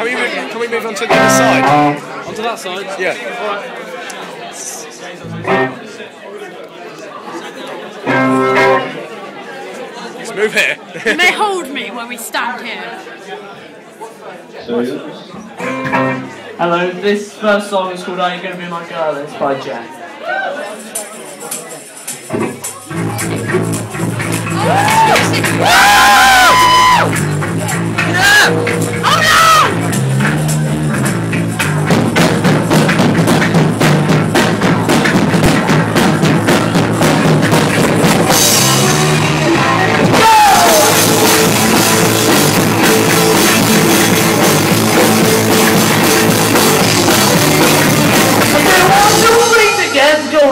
Can we move, can we move on to the other side? Onto that side. Yeah. Let's move here. You may hold me when we stand here. Hello, this first song is called Are You Gonna Be My Girl? It's by Jet. One, oh,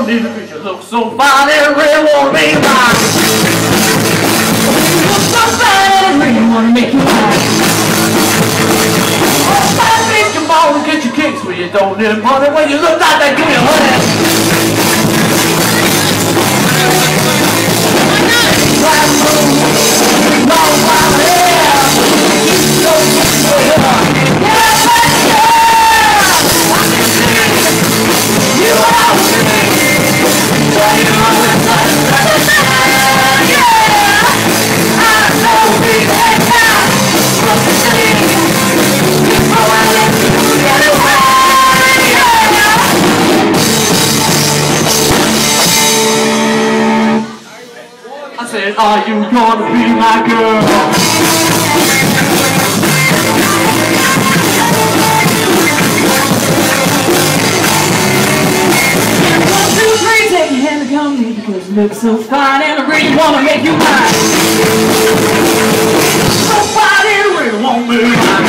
into the. Look so fine wanna be mine. Look so fine wanna make you mine. Oh, bitch, come on, get your kicks where you don't need money. When you look like that, give me a honey. said, are you gonna be my girl? One, two, three, take your hand and come me because you look so fine and I really wanna make you mine. Nobody really want me mine.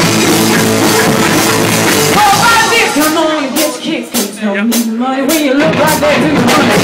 Oh, I dear, come on and get your kicks, cause you don't need money when you look like that, do you money?